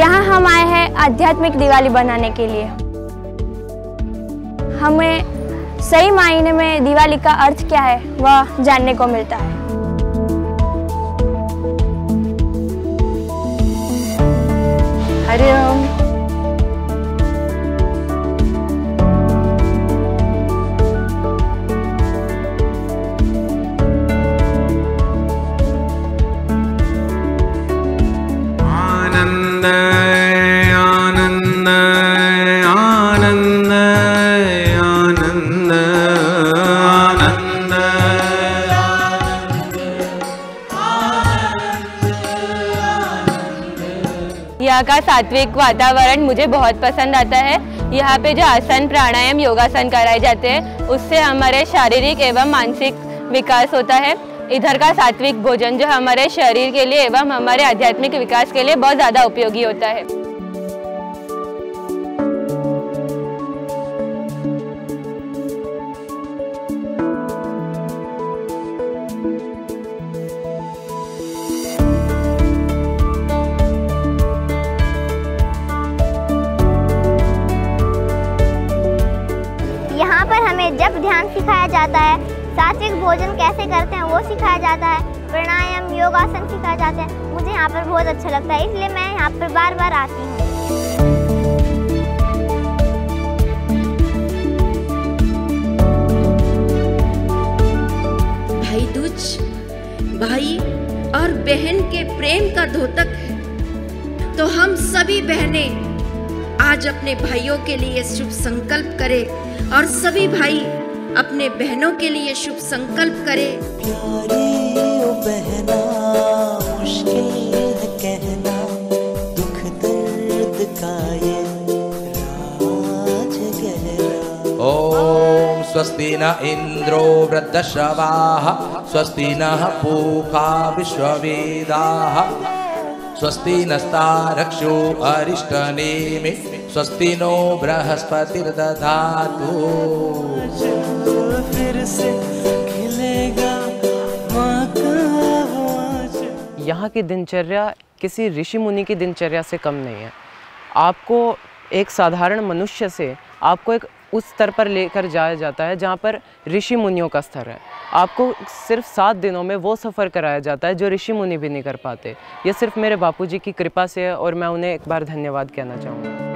यहाँ हम आए हैं आध्यात्मिक दिवाली बनाने के लिए। हमें सही मायने में दिवाली का अर्थ क्या है, वह जानने को मिलता है। यहाँ का सात्विक वातावरण मुझे बहुत पसंद आता है। यहाँ पे जो आसन प्राणायाम, योगासन कराए जाते हैं, उससे हमारे शारीरिक एवं मानसिक विकास होता है। इधर का सात्विक भोजन जो हमारे शरीर के लिए एवं हमारे आध्यात्मिक विकास के लिए बहुत ज़्यादा उपयोगी होता है। पर ध्यान सिखाया जाता है। सात्विक भोजन कैसे करते हैं, वो सिखाया जाता है। प्राणायाम, योगासन सिखाया जाता है। मुझे यहाँ पर बहुत अच्छा लगता है, इसलिए मैं यहाँ पर बार बार आती हूँ। भाई दूज भाई और बहन के प्रेम का द्योतक है। तो हम सभी बहनें आज अपने भाइयों के लिए शुभ संकल्प करें। और सभी भाई अपने बहनों के लिए शुभ संकल्प करें। प्यारी बहना मुश्किल है कहना दुख दर्द का ये राज गहरा। ॐ स्वस्ति न इंद्रो वृद्धश्रवाः स्वस्ति नः पूषा विश्ववेदाः। स्वस्ति नस्तारक्षो अरिष्टनेमि स्वस्ति नो बृहस्पतिर्दधातु। फिर से यहाँ की दिनचर्या किसी ऋषि मुनि की दिनचर्या से कम नहीं है। आपको एक साधारण मनुष्य से आपको एक उस स्तर पर लेकर जाया जाता है, जहाँ पर ऋषि मुनियों का स्तर है। आपको सिर्फ़ सात दिनों में वो सफ़र कराया जाता है, जो ऋषि मुनि भी नहीं कर पाते। ये सिर्फ़ मेरे बापूजी की कृपा से है और मैं उन्हें एक बार धन्यवाद कहना चाहूँगा।